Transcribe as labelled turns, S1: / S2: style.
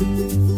S1: you